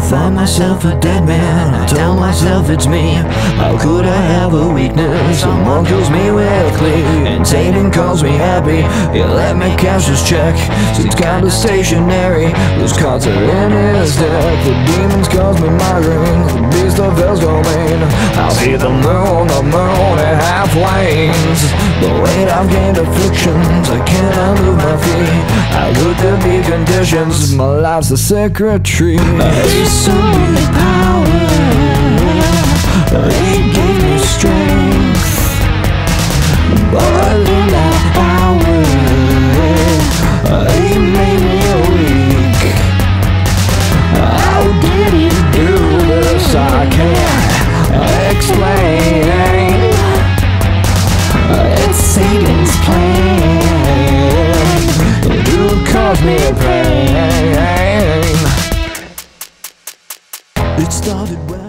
thought myself a dead man. I tell myself it's me. How could I have a weakness? Someone kills me weekly, and Satan calls me happy. He let me cash his check. Seems kinda stationary. Those cards are in his deck. The demons cause me migraines. The beast of hell's domain. I'll see the moon, the moon at half lanes. The weight I've gained afflictions. I cannot move my feet. How could there be conditions? My life's a secretary. It's only power. It gave me strength. But in that power, it made me weak. How did he do this? I can't explain. It's Satan's plan. Cause me pain. It started well.